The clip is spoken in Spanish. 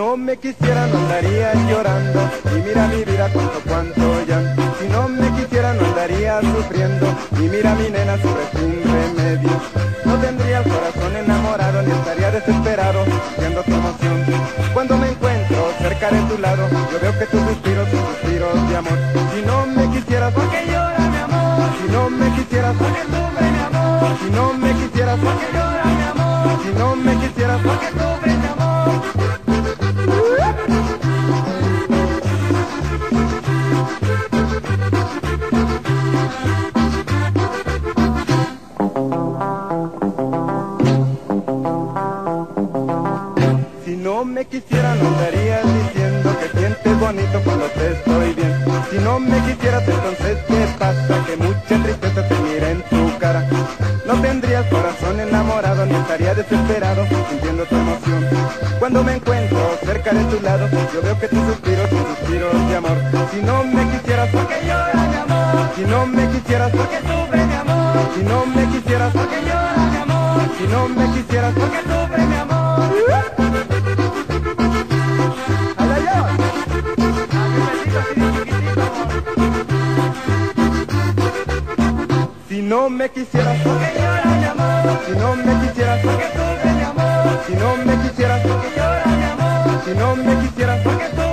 Si no me quisieran andaría llorando y mira mi vida cuánto cuánto ya. Si no me quisieran andaría sufriendo y mira mi nena sufre sin remedio. No tendría el corazón enamorado ni estaría desesperado viendo tu emoción. Cuando me encuentro cerca de tu lado, yo veo que tus suspiros son suspiros de amor. Si no me quisieras, ¿por qué llora mi amor? Si no me quisieras, ¿por qué sufre mi amor? Si no me quisieras, ¿por qué llora mi amor? Si no me quisieras, ¿por qué? Me no diciendo que sientes bonito cuando te estoy bien. Si no me quisieras entonces qué pasa que mucha tristeza te mira en tu cara. No tendrías corazón enamorado ni estaría desesperado sintiendo tu emoción. Cuando me encuentro cerca de tu lado yo veo que tus suspiros son suspiros de amor. Si no me quisieras porque llora mi amor. Si no me quisieras porque sufre mi amor. Si no me quisieras porque llora mi amor. Si no me quisieras no me quisieras, porque llora mi amor. Si no me quisieras, porque sufre mi amor. Si no me quisieras, porque llora mi amor. Si no me quisieras, porque sufre